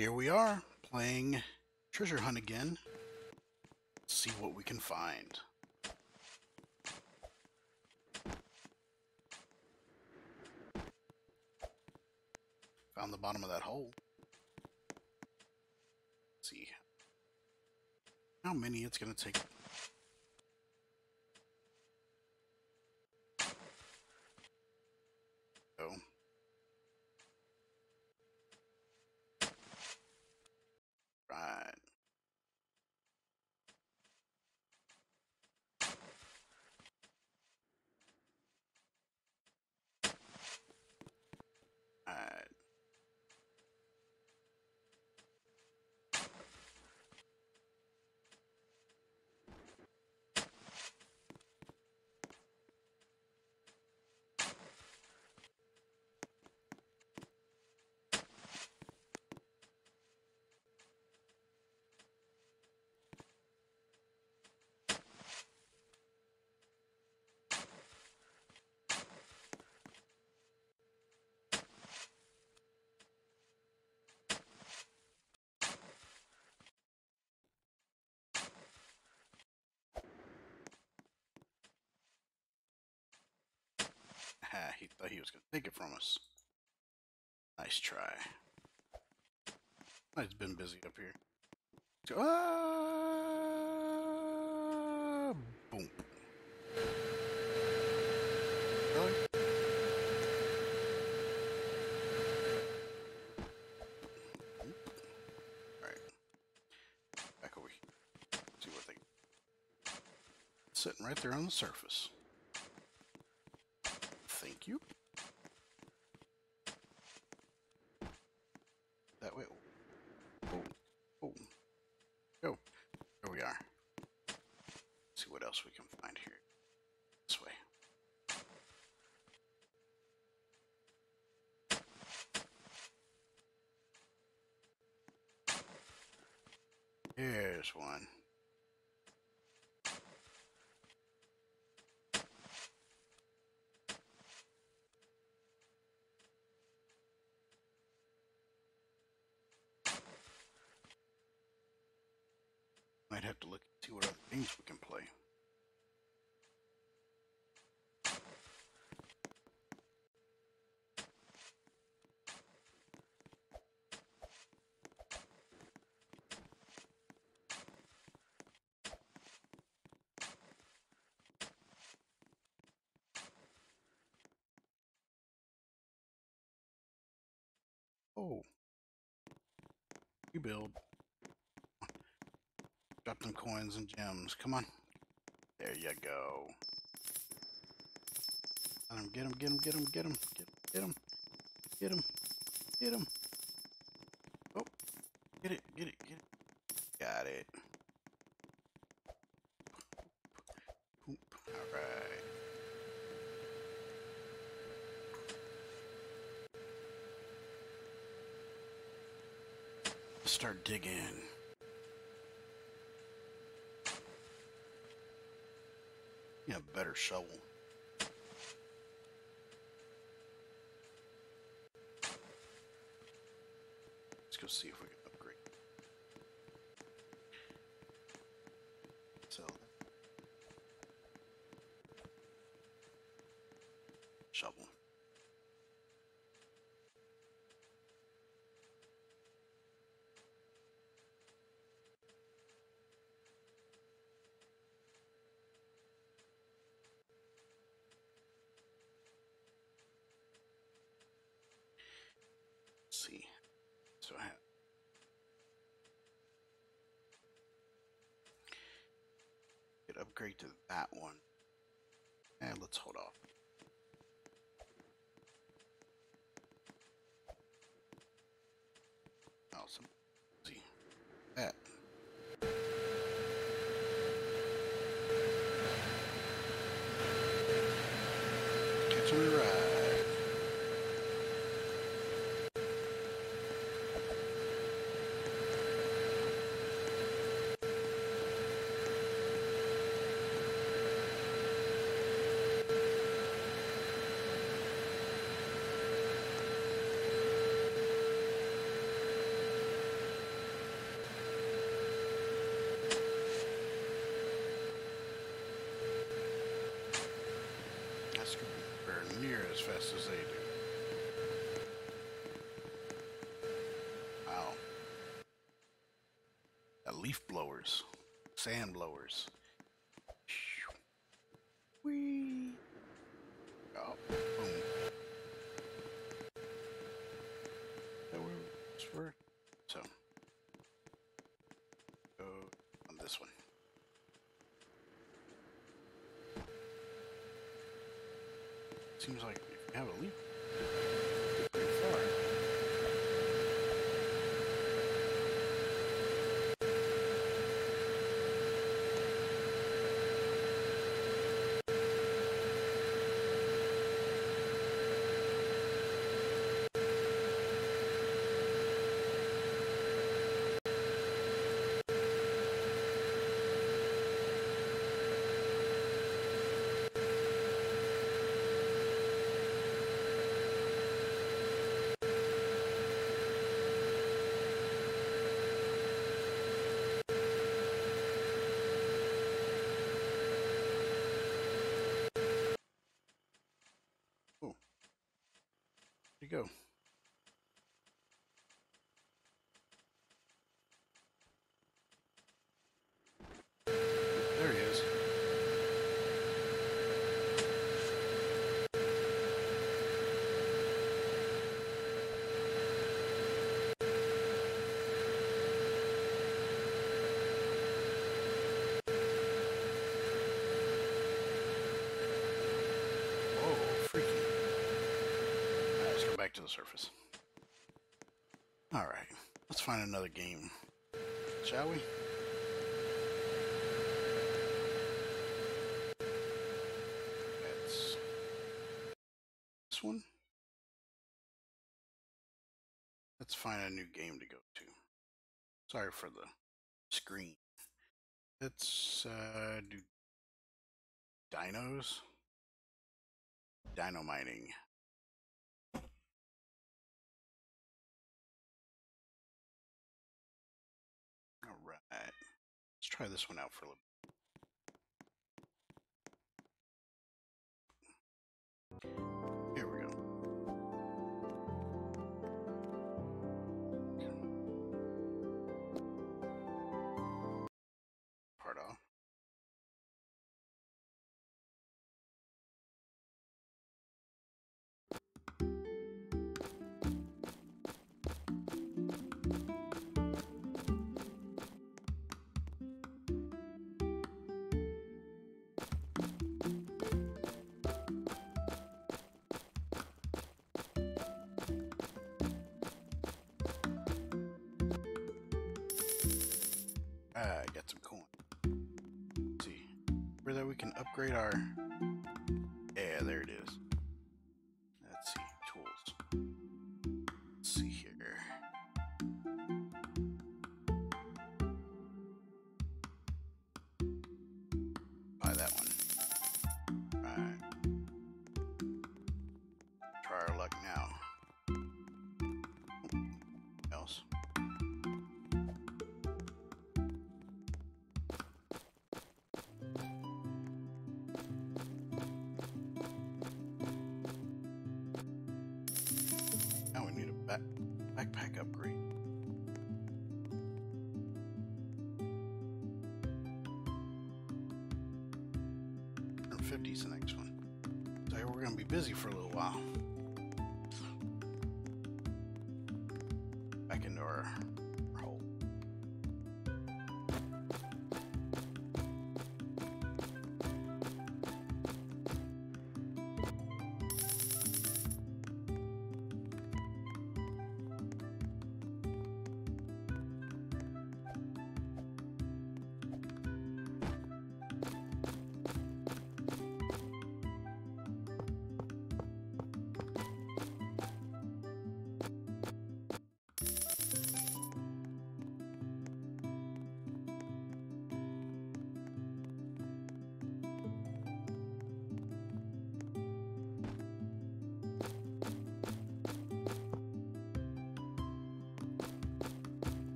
Here we are, playing Treasure Hunt again. Let's see what we can find. Found the bottom of that hole. Let's see how many it's going to take. Go. Ha, he thought he was going to take it from us. Nice try. It's been busy up here. Ah, boom. Really? Alright. Back over here. See what they... Sitting right there on the surface. Thank you. That way. Oh, oh, oh. There we are. Let's see what else we can find here. This way. Here's one. Might have to look see what other games we can play. Oh. You build. Drop them coins and gems. Come on. There you go. Get him, get him, get him, get him, get him, get him, get him. Oh, get it, get it, get it. Got it. All right. Start digging. You have a better shovel. Let's go see if we can upgrade. Sell that. Shovel. Let's see. So I have could upgrade to that one. And let's hold off. Awesome. Let's see. That. Catch me ride. As fast as they do. Wow. Got leaf blowers, sand blowers. Whee! Oh, boom. That was for so. Go on this one. Seems like if you have a leaf, pretty far. Where'd he go? There he is. Whoa, freaky. Alright, let's go back to the surface. Alright, let's find another game. Shall we? That's this one. Let's find a new game to go to. Sorry for the screen. Let's uh, do dinos. Dino mining. Try this one out for a little. Here our. Yeah, there it is. Let's see. Tools. Let's see here. Buy that one. Backpack upgrade. Fifty is the next one. So we're gonna be busy for a little while. Back into our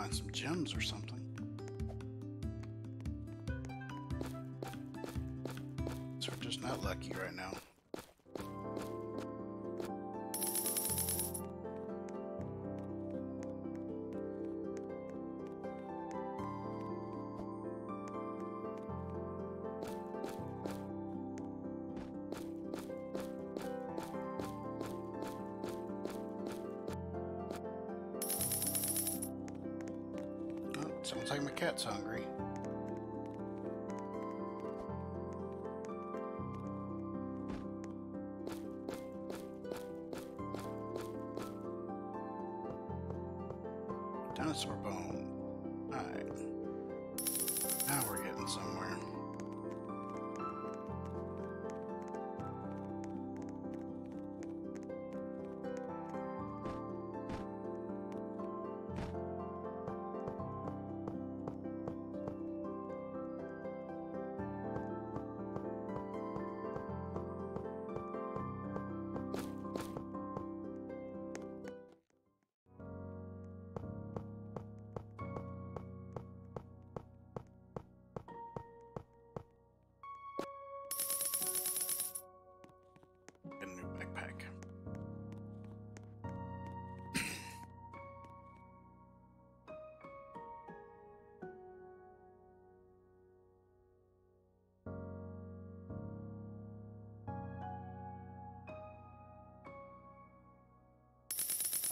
find some gems or something. So we're just not lucky right now.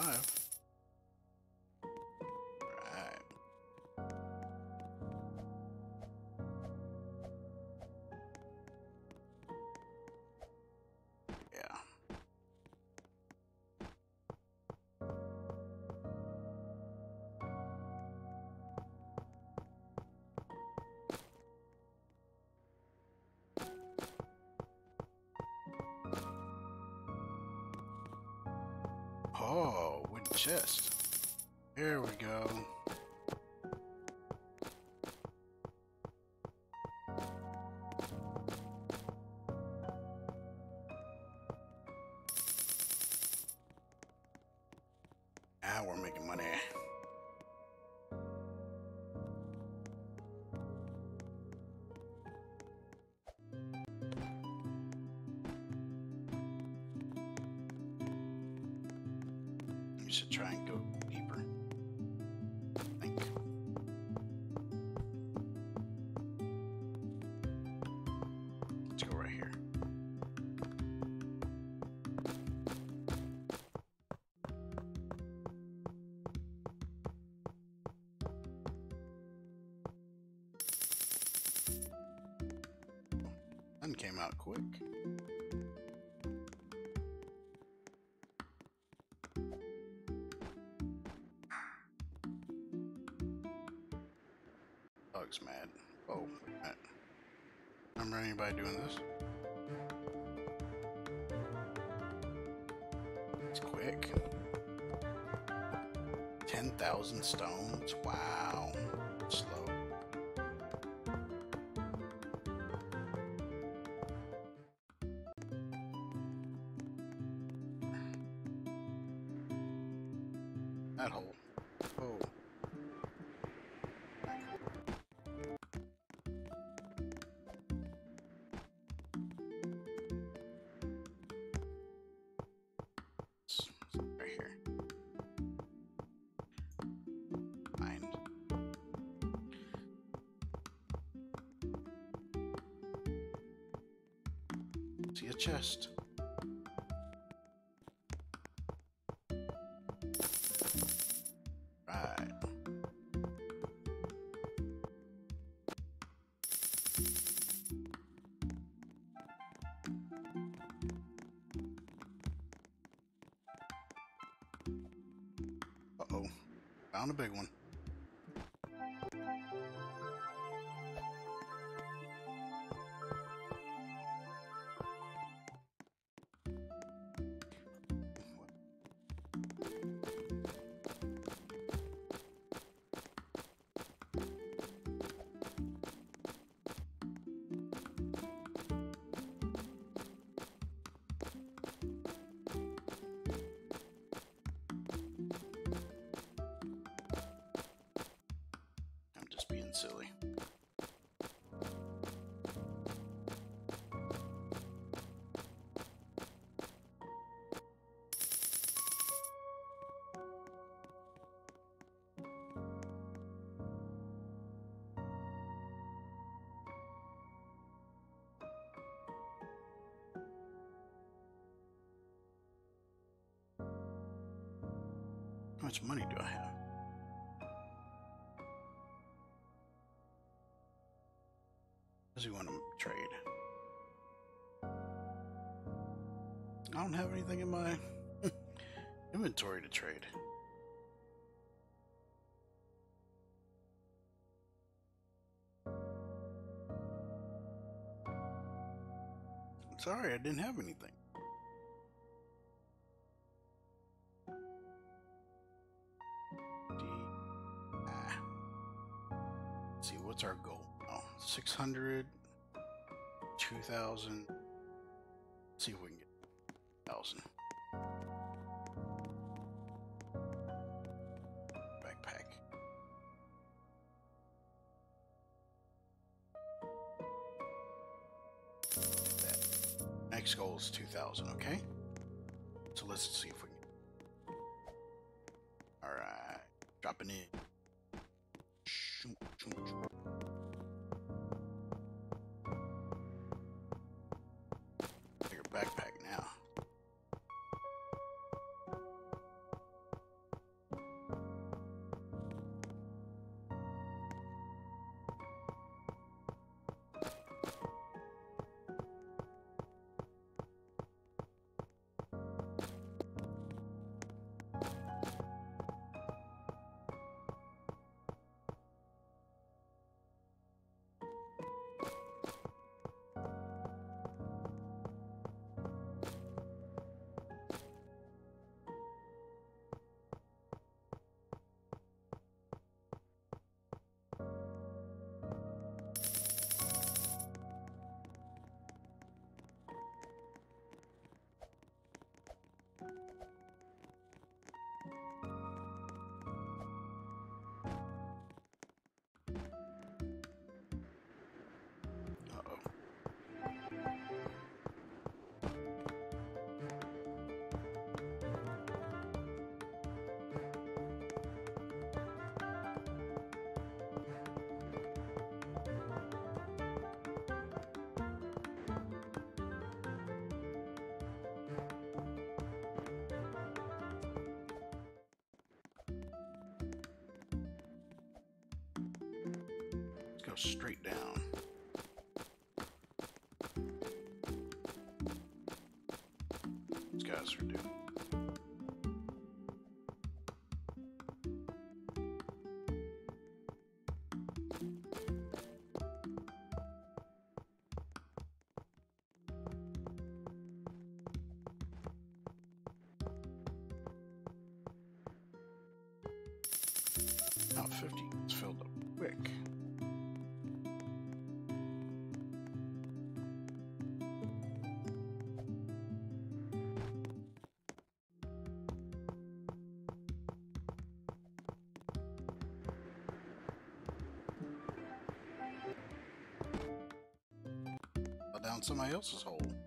Five. Chest. There we go. We should try and go Dog's mad. Oh, wait. Remember anybody doing this? It's quick. 10,000 stones? Wow. A chest. Right. Uh-oh. Found a big one. Much money do I have? Does he want to trade? I don't have anything in my inventory to trade. Sorry, I didn't have anything. 600, 2,000. See if we can get 1,000. Backpack. That. Next goal is 2,000, okay? So let's see if we can. Alright, dropping in. Straight down. These guys are due. Now 50 is filled up quick. Down somebody else's hole.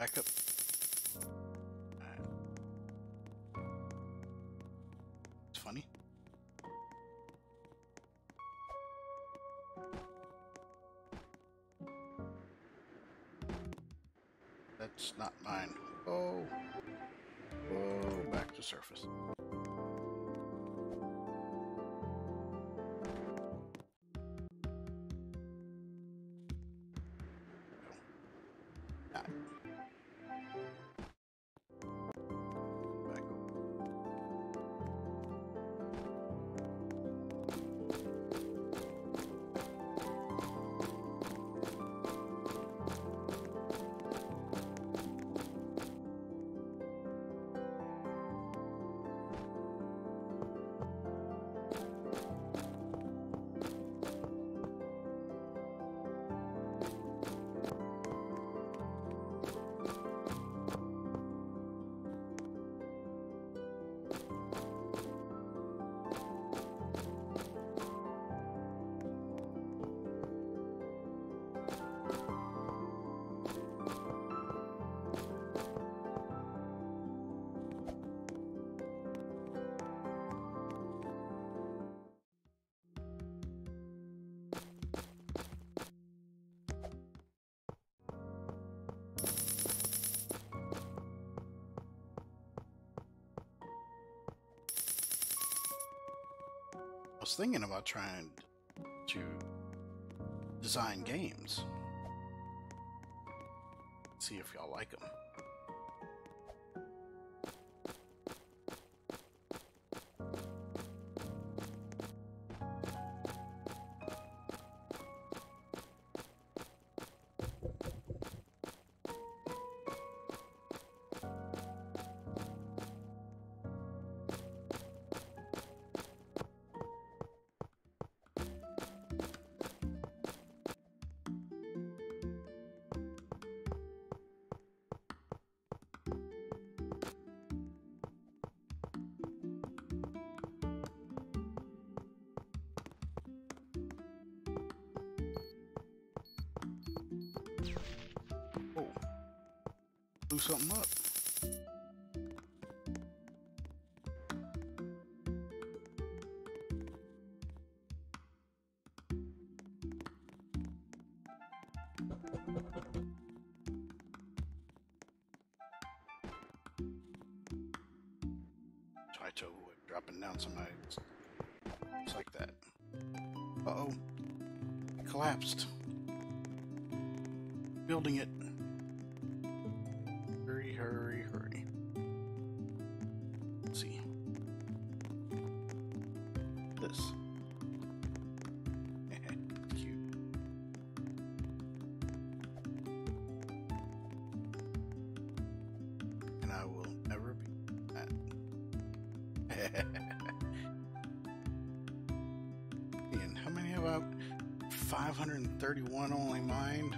back up. It's funny. That's not mine. Oh. oh! Back to surface. was thinking about trying to design games. See if y'all like them. something up. 531 only mine.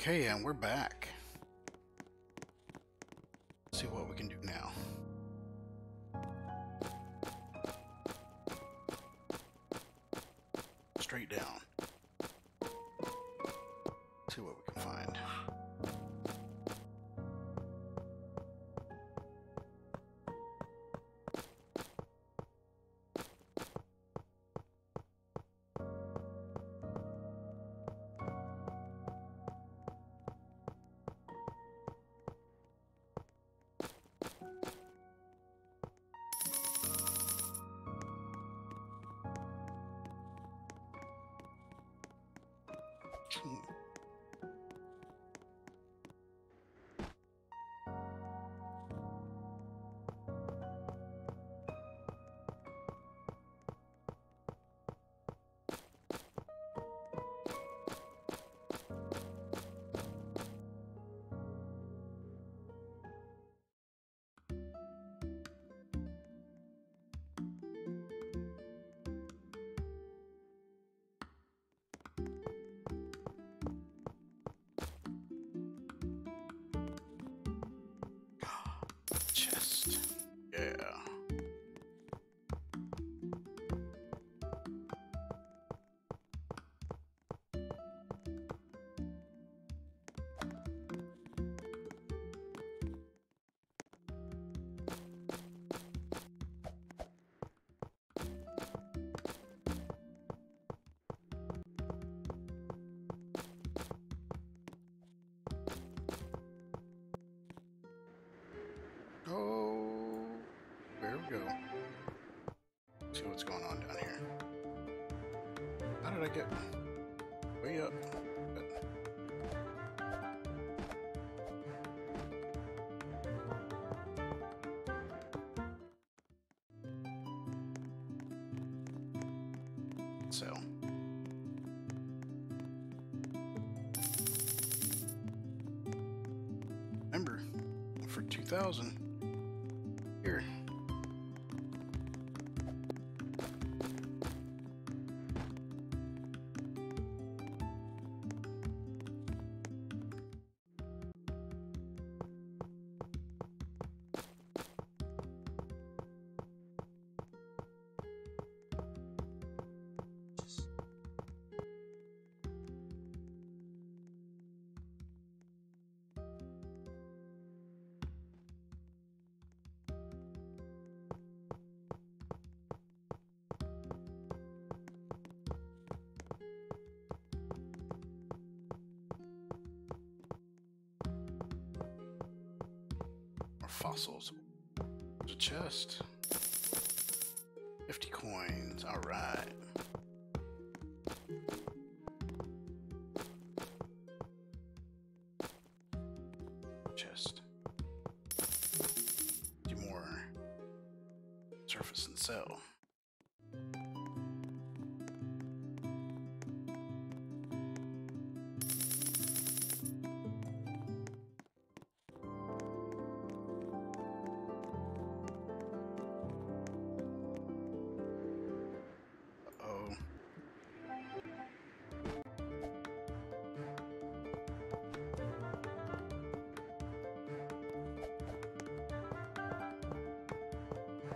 Okay, and we're back. Go. See what's going on down here. How did I get way up? So. Remember, for 2000 fossils. A chest. 50 coins. Alright.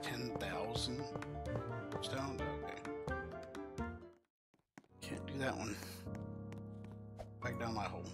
10,000 stones? Okay. Can't do that one. Back down my hole.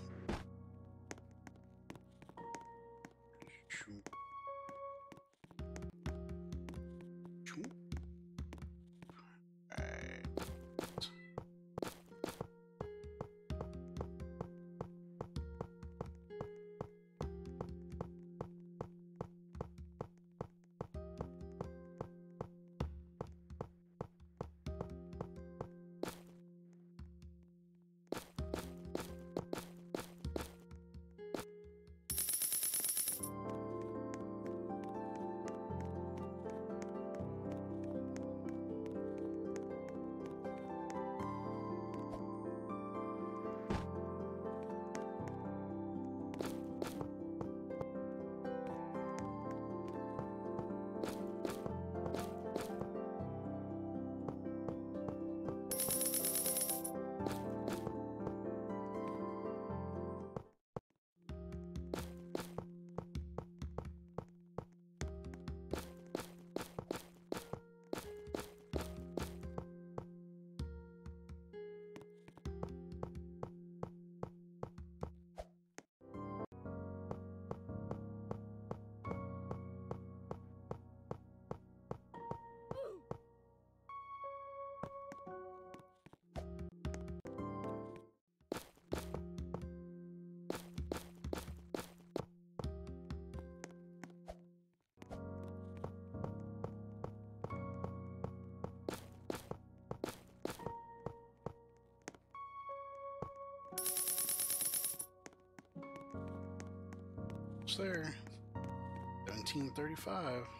There. 1735.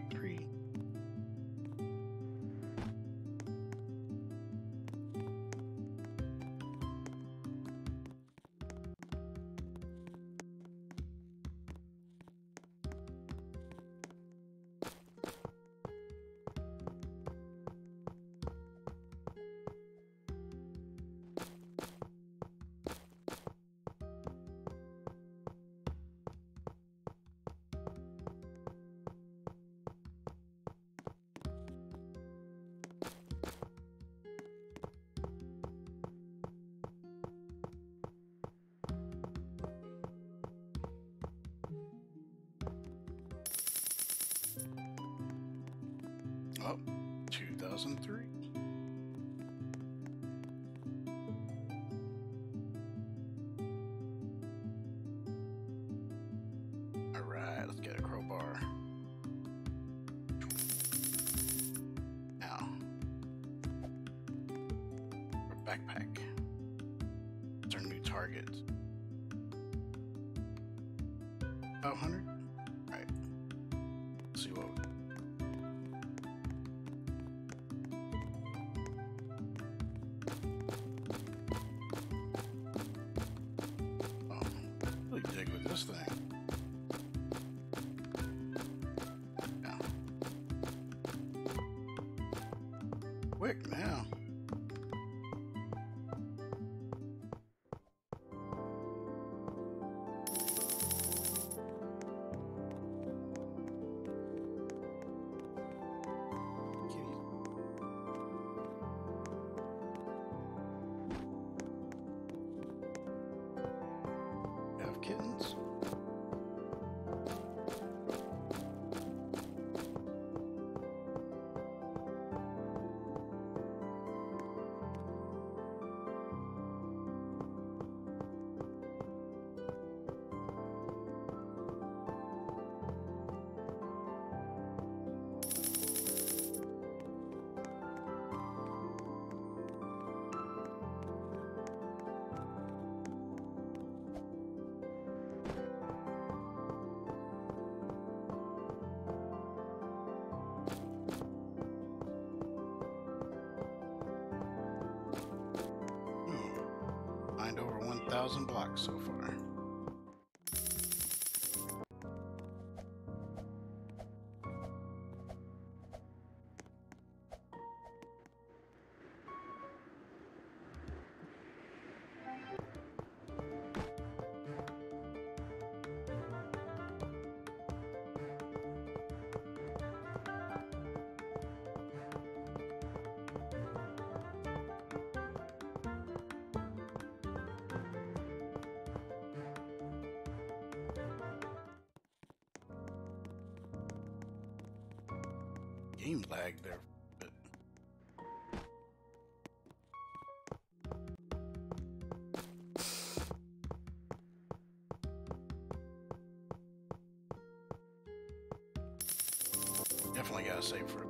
Oh, 2003. All right, let's get a crowbar. Now, backpack. Our new target. 500? Quick now. 1,000 blocks so far. Lag there. Definitely gotta save for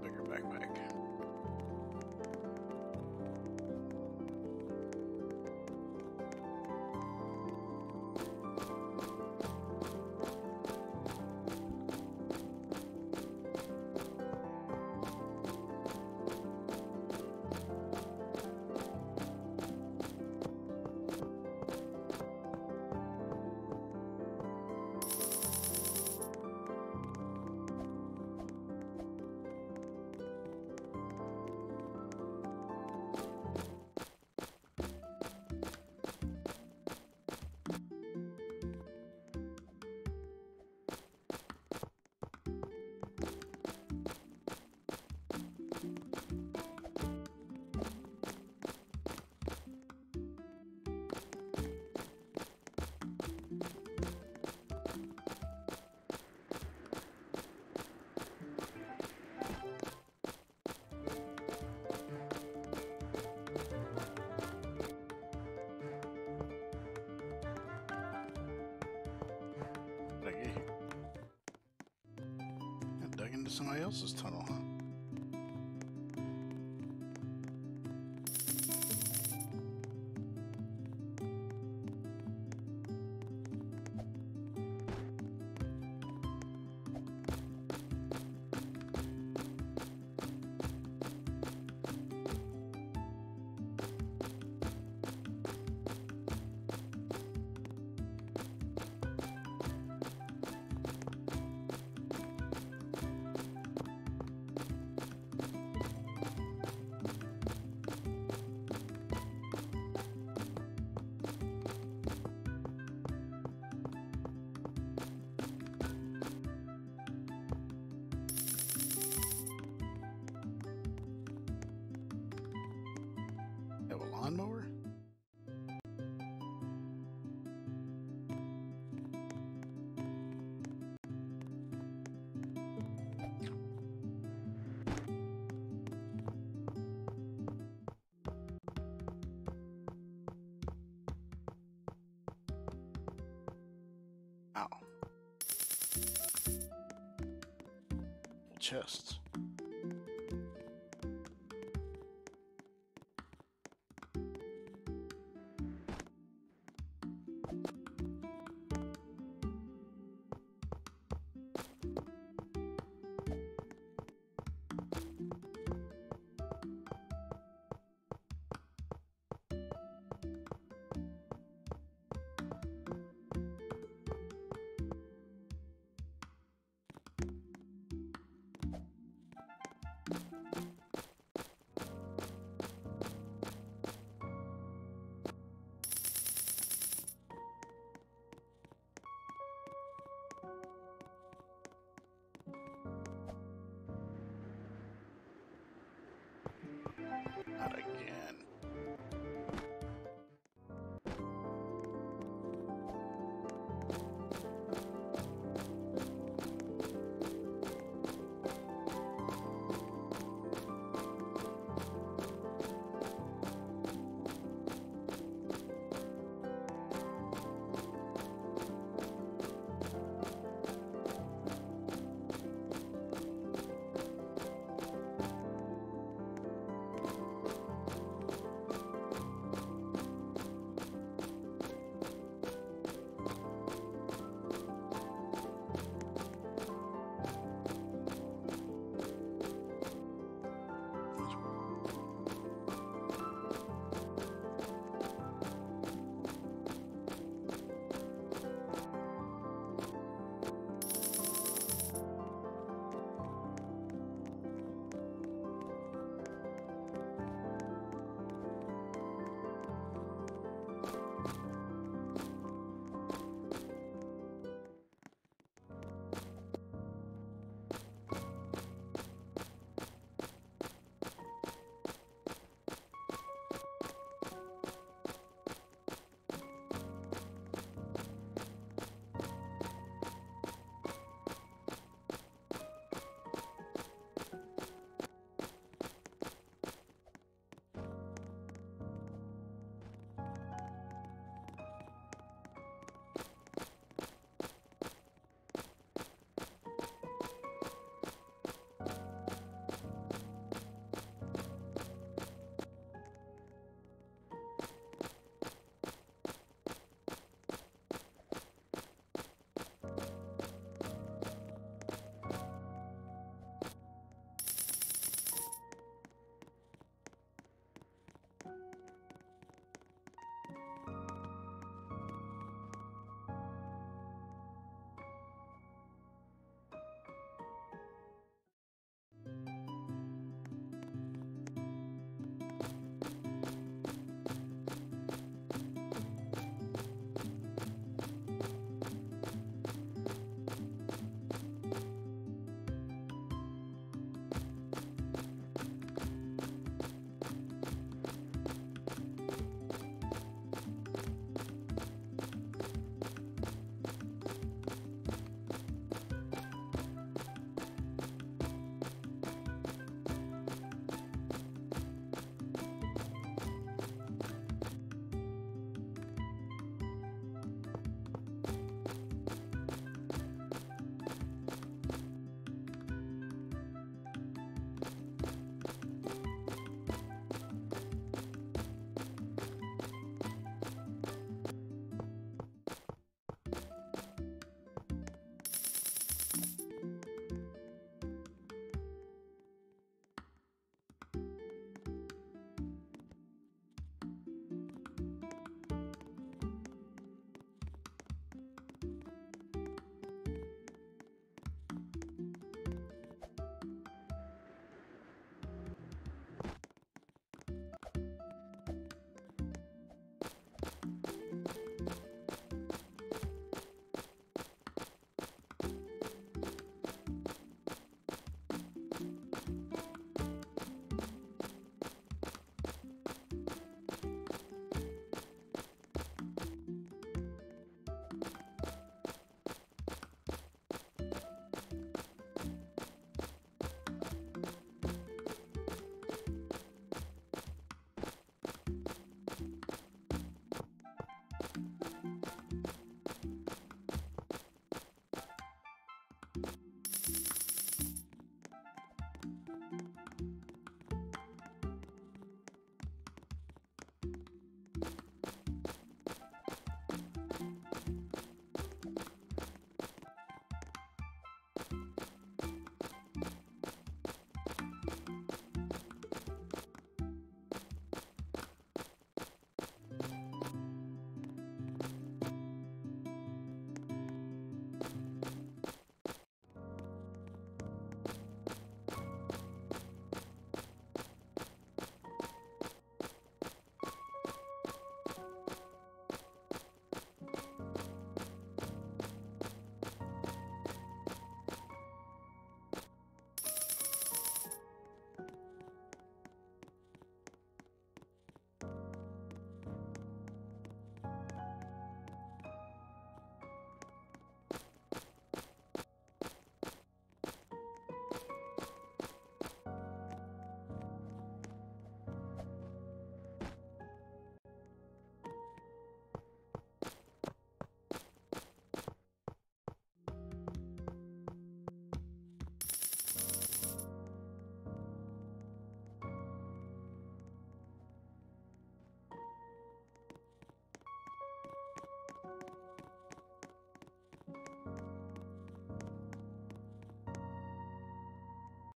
somebody else's tunnel, huh? Chests. Not again.